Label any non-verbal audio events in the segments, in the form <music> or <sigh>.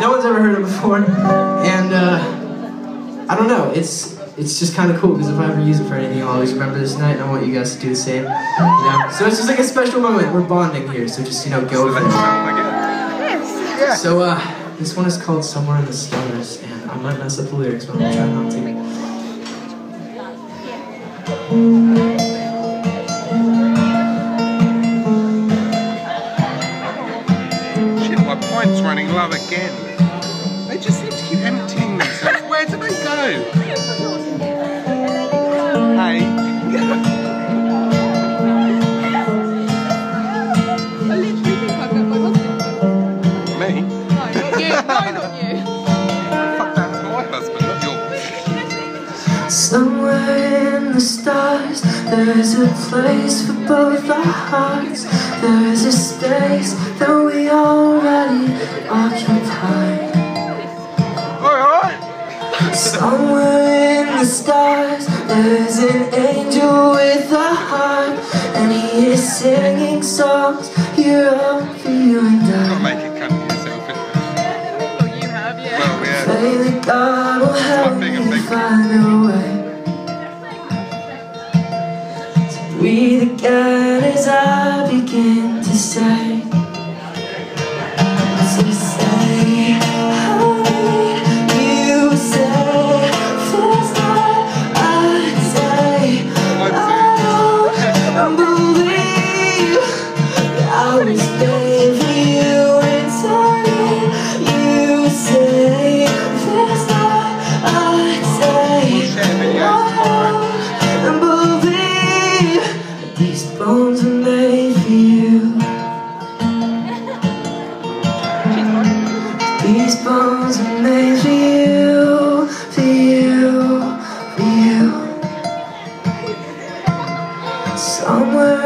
no one's ever heard it before, and uh, I don't know. It's it's just kind of cool because if I ever use it for anything, I'll always remember this night, and I want you guys to do the same. You know, so it's just like a special moment. We're bonding here, so just you know, go with it. So uh, this one is called "Somewhere in the Stars," and I might mess up the lyrics, but I'm gonna try not to. Again. They just seem to keep emptying themselves. Where do they go? There's a place for both our hearts. There's a space that we already occupy. Somewhere in the stars, there's an angel with a heart and he is singing songs here over you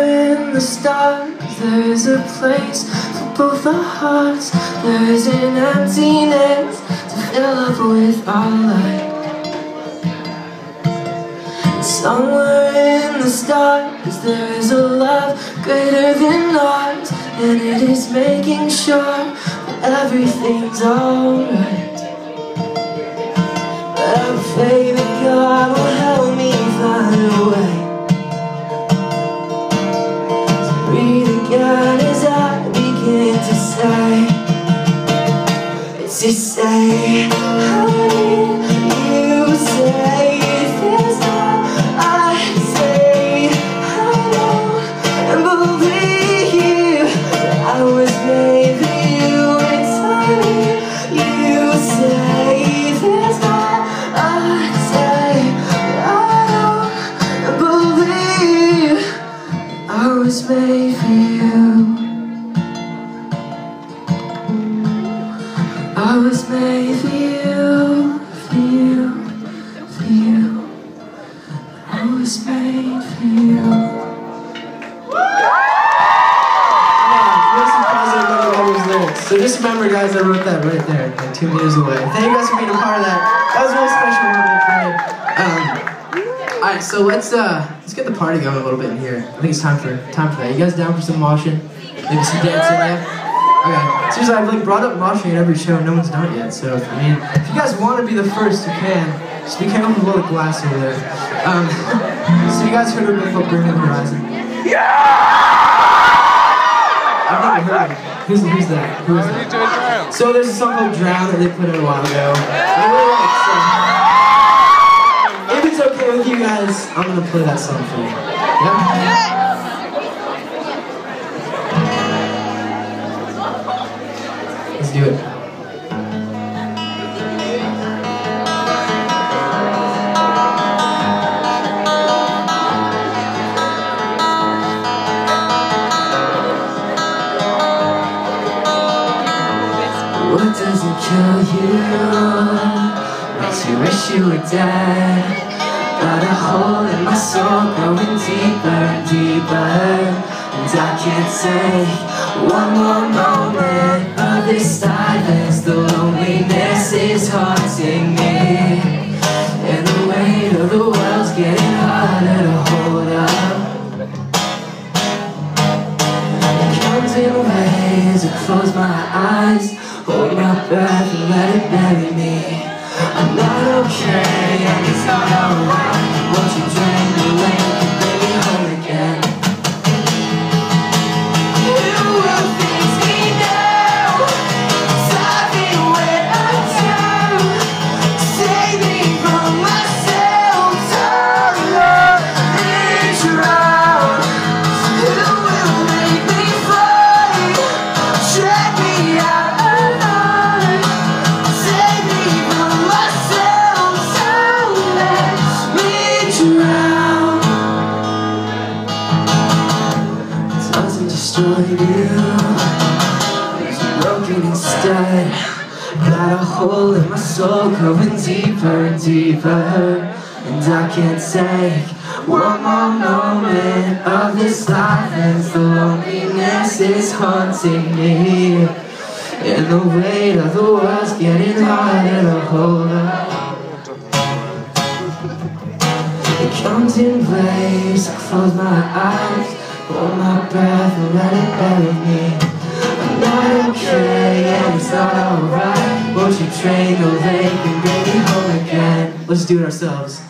in the stars, there's a place for both our hearts. There's an emptiness to fill up with our light. Somewhere in the stars, there is a love greater than ours, and it is making sure that everything's alright. But I pray that God will to say, Guys, I wrote that right there, like two meters away. Thank you guys for being a part of that. That was a really special moment for me. Um, all right, so let's uh, let's get the party going a little bit in here. I think it's time for time for that. You guys down for some moshing? Maybe some dancing, yeah. Okay. Seriously, I've like brought up moshing at every show. No one's done it yet. So I mean, if you guys want to be the first, you can. Just be careful with the little glass over there. Um, <laughs> so you guys heard of before Bring Me the Horizon? I've never heard of it. Who's, who's that? Who is What are you that? So there's a song called Drown that they put in a while ago. I really like if it's okay with you guys, I'm gonna play that song for you. Yeah? Let's do it. Kill you makes you wish you were dead. Got a hole in my soul growing deeper and deeper, and I can't take one more moment of this silence. The loneliness is haunting me, bury me. I'm not okay and it's not alright. Got a hole in my soul growing deeper and deeper. And I can't take one more moment of this life as the loneliness is haunting me. And the weight of the world's getting harder to hold up. It comes in waves, I close my eyes, hold my breath and let it bury me. I'm not and it's not alright. Won't you train the lake and bring me home again? Let's do it ourselves.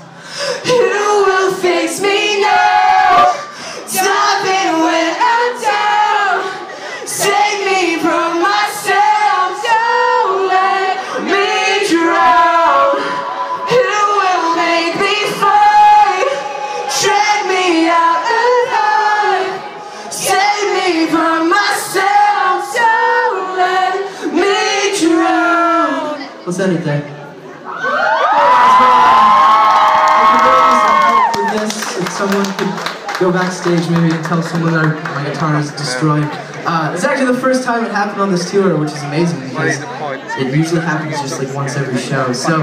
Drown. Let's end it there. With this, if someone could go backstage maybe and tell someone that my guitar is destroyed. Uh, it's actually the first time it happened on this tour, which is amazing because it usually happens just like once every show. So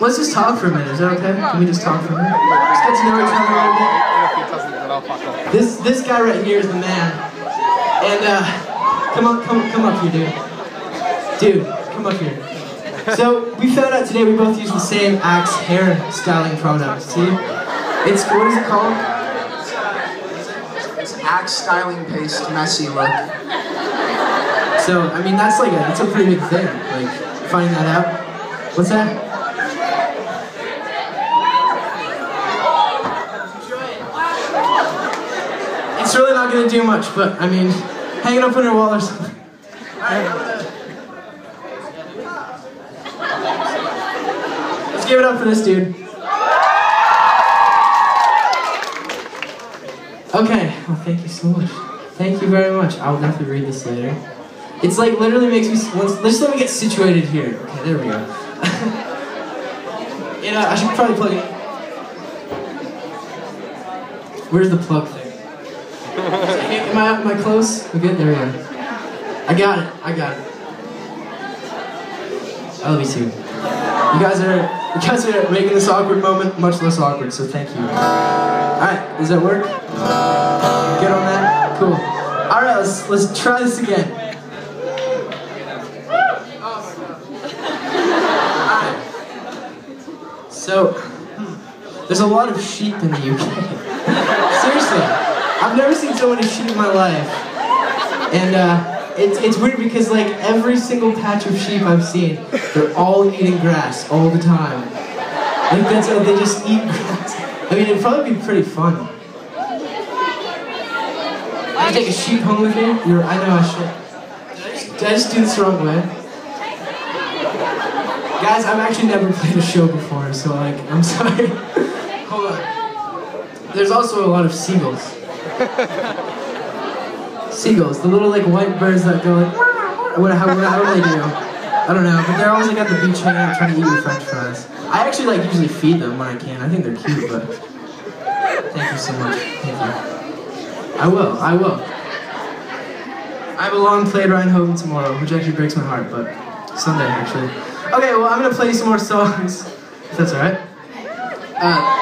let's just talk for a minute. Is that okay? Can we just talk for a minute? Let's get to know each other a little bit. If it doesn't, then I'll fuck off. This this guy right here is the man. And uh, come on, come come up here, dude. Dude, come up here. So we found out today we both use the same Axe hair styling product. See? It's what is it called? It's Axe styling paste messy look. So I mean that's like a that's a pretty big thing. Like finding that out. What's that? It's really not gonna do much, but I mean, hang it up on your wall or something. Give it up for this dude. Okay, well, thank you so much. Thank you very much. I will definitely read this later. It's like literally makes me. Let's let me get situated here. Okay, there we go. <laughs> you know, I should probably plug it. Where's the plug thing? <laughs> Am I, am I close? We good? There we go. I got it. I got it. I love you too. You guys are you guys are making this awkward moment much less awkward, so thank you. Alright, does that work? Good on that? Cool. Alright, let's let's try this again. So there's a lot of sheep in the UK. <laughs> Seriously. I've never seen so many sheep in my life. And uh, it's, it's weird because like every single patch of sheep I've seen, they're all eating grass all the time. Like that's uh, they just eat grass. I mean, it'd probably be pretty fun. I take a sheep home with me. You're, I know I should. Did I, just, do this wrong way? Guys, I've actually never played a show before, so like, I'm <laughs> sorry. Hold on. There's also a lot of seagulls. <laughs> Seagulls, the little like white birds that go like, what, how, how do they do? I don't know, but they're always like at the beach hanging out trying to eat your french fries. I actually like usually feed them when I can. I think they're cute, but thank you so much. Thank you. I will, I will. I have a long plane ride home tomorrow, which actually breaks my heart, but Sunday actually. Okay, well I'm gonna play some more songs, if that's alright. Uh,